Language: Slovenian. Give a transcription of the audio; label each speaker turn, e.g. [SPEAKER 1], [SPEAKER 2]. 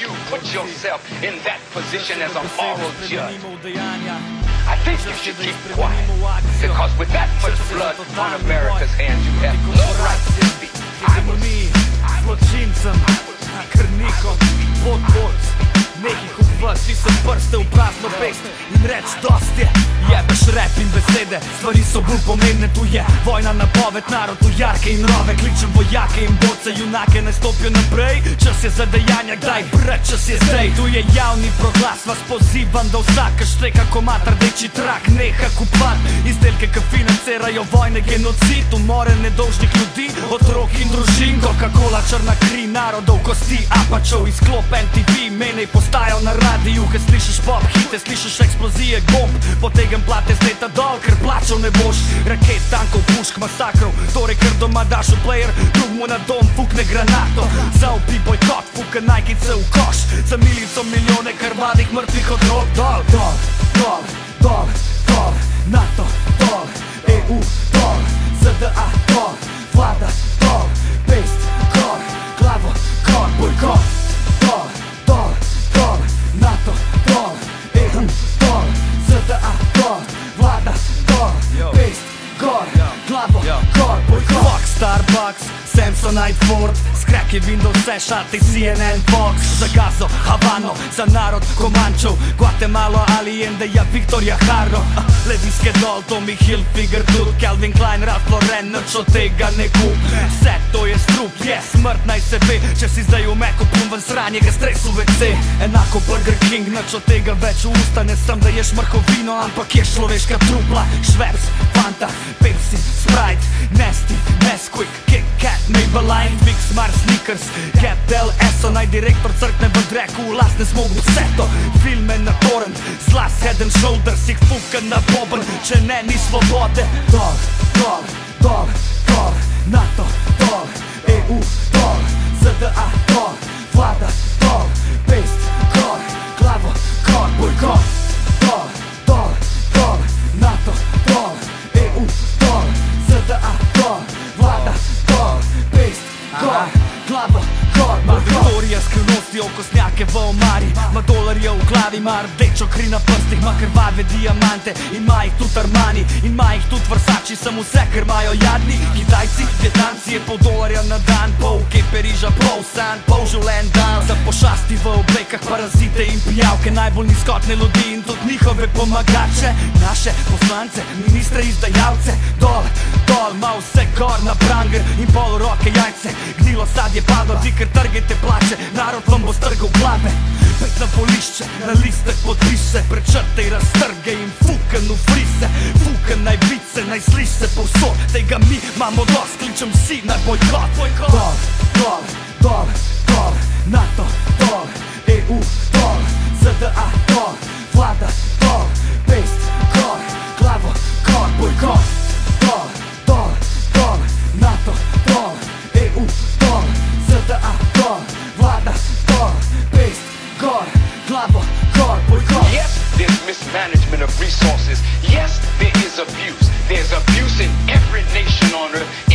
[SPEAKER 1] you put yourself in that position as a moral judge? I think you should keep quiet.
[SPEAKER 2] Because
[SPEAKER 1] with that much blood on America's hands, you have no right to speak. I will
[SPEAKER 2] Zločincem,
[SPEAKER 1] krnikom,
[SPEAKER 2] podborc Nekih obvesti so prste v prazno pest In reč dost je, rap in besede. Stvari so bolj pomembne, tu je vojna napoved Narod v jarke in rove, kličem vojake in borce Junake ne stopijo naprej, čas je za dejanja Kdaj brat, čas je zdaj. Tu je javni proglas, vas pozivam Da vsaka štreka komad rdeči trak Neha kupat, izdelke ki financirajo vojne Genocid, umore nedolžnih ljudi Otrok in družin, Coca-Cola, črna kri Narodov, kosti, apačov, izklop MTV Menej postajo na radiju, ker slišiš pop hite Slišiš eksplozije bomb, potegem plate leta dol Ker plačal ne boš, raket, tankov, pušk, masakrov. Torej, ker doma daš v player, drug mu na dom fukne granato. Zaupi bojkot, fuka najkice v koš. Za milico milijone krvavih mrtvih otrok Dol, dol, dol, dol, dol Samsonite Ford Skraki Windows, vse šati CNN Fox Za Gazo, Havano, za narod Komančov Guatemala, Allende, ja Viktorja Haro Ah, Levijske dol, Tommy Hilfiger Tud, Calvin Klein, Ralph Lauren Nič od tega ne kup Vse to je strup, je smrt naj se ve. Če si zdaj v meku pun ven sranje, ga stres v WC Enako Burger King, nič od tega več v usta. Ne sem da ješ mrhovino, ampak je človeška trupla. Šveps, Fanta, Pepsi, Sprite Maybelline Twix, Mars, Snickers, Cat, Del, Esso Naj direktor crkne v dreku, v last ne smogu vse to. Filme na torrent, z las, head and shoulders Jih fuka na boben, če ne, ni svobode. Dol, dol, dol, dol, NATO, dol, EU, dol, ZDA, dol, vlada, dol, pest, gor, glavo, gor, bojkot gor, glavo, gor, bojkot Viktorija skrivnosti, okosnjake v omari. Ma dolarje v glavi, ima rdečo kri na prstih Ma krvave diamante, ima jih tudi Armani Ima jih tudi Versace, sem vse, ker imajo jadni. Kitajci, Vjetnamci je pol dolarja na dan Pol kepe riža, pol san, pol življenj dan Za pošasti v oblekah, parazite in pijavke Najbolj nizkotne ljudi in tudi njihove pomagače Naše poslance, ministre, izdajalce Dol, dol, ma vse gor na pranger In pol roke jajce, gnilo sadje padlo Vi ker trgajte plače, narod vam bo strgal glave Pet na polišče, na liste podpiše Prečrtaj raztrge in fuken v frise Fuken naj vice, naj sliš se povsod Tega mi imamo dost, kličem si na bojkot. Dol, dol, NATO dol, EU dol, ZDA dol, vlada dol, paste gor, glavo gor, bojkot dol, dol, dol, NATO dol, EU dol, ZDA dol, vlada dol, paste gor, glavo gor, bojkot
[SPEAKER 1] Yes, there's mismanagement of resources. Yes, there is abuse. There's abuse in every nation on earth.